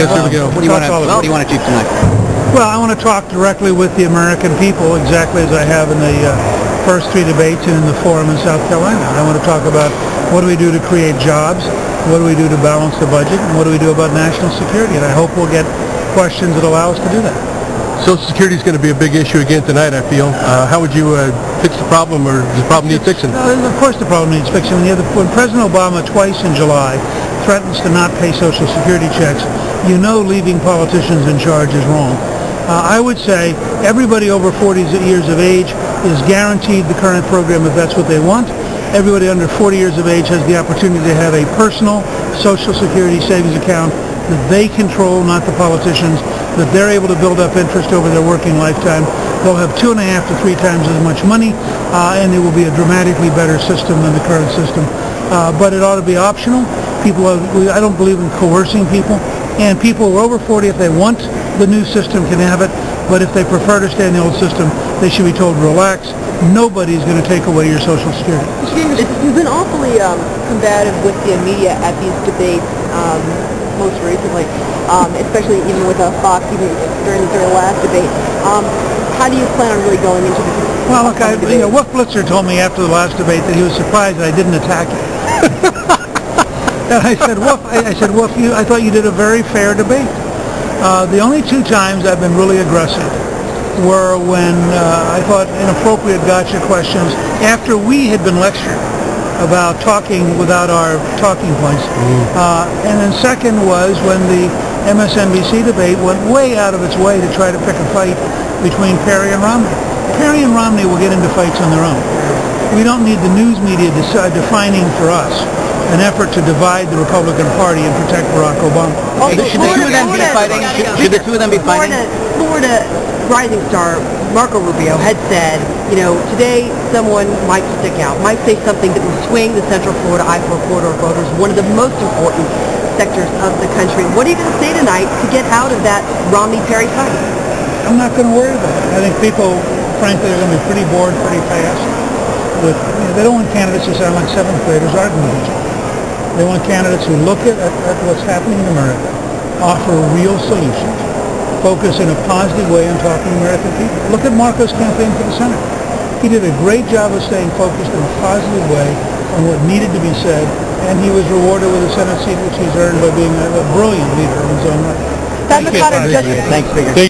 Yes, there we go. What do you want to, Talk to what do you want to do tonight? Well, I want to talk directly with the American people, exactly as I have in the uh, first three debates and in the forum in South Carolina. I want to talk about what do we do to create jobs, what do we do to balance the budget, and what do we do about national security. And I hope we'll get questions that allow us to do that. Social Security is going to be a big issue again tonight, I feel. Uh, how would you uh, fix the problem, or does the problem need fixing? Of course the problem needs fixing. When, the, when President Obama twice in July threatens to not pay Social Security checks, you know leaving politicians in charge is wrong. Uh, I would say everybody over 40 years of age is guaranteed the current program if that's what they want. Everybody under 40 years of age has the opportunity to have a personal Social Security savings account that they control, not the politicians, that they're able to build up interest over their working lifetime. They'll have two and a half to three times as much money, uh, and it will be a dramatically better system than the current system. Uh, but it ought to be optional. People, are, I don't believe in coercing people, and people who are over 40, if they want the new system, can have it. But if they prefer to stay in the old system, they should be told relax. Nobody's going to take away your Social Security. You've been awfully um, combative with the media at these debates, um, most recently, um, especially even with uh, Fox, even during, during the last debate. Um, how do you plan on really going into the Well, look, I, you know? Wolf Blitzer told me after the last debate that he was surprised I didn't attack him. and I said, Wolf, I, I said, Wolf, you, I thought you did a very fair debate. Uh, the only two times I've been really aggressive were when uh, I thought inappropriate gotcha questions after we had been lectured about talking without our talking points. Uh, and then second was when the MSNBC debate went way out of its way to try to pick a fight between Perry and Romney. Perry and Romney will get into fights on their own. We don't need the news media deci- defining for us an effort to divide the Republican Party and protect Barack Obama. Also, Should the two of them be Florida- fighting? Should- should the two of them be fighting? Florida, Florida rising star Marco Rubio had said, you know, today someone might stick out, might say something that will swing the Central Florida I-4 corridor voters, one of the most important sectors of the country. What are you going to say tonight to get out of that Romney-Perry fight? I'm not going to worry about it. I think people, frankly, are going to be pretty bored pretty fast. With, you know, they don't want candidates who sound like seventh graders arguing with each other. They want candidates who look at, at, at what's happening in America, offer real solutions, focus in a positive way on talking to American people. Look at Marco's campaign for the Senate. He did a great job of staying focused in a positive way on what needed to be said, and he was rewarded with a Senate seat which he's earned by being a, a brilliant leader in his own right. Thank you. Thanks.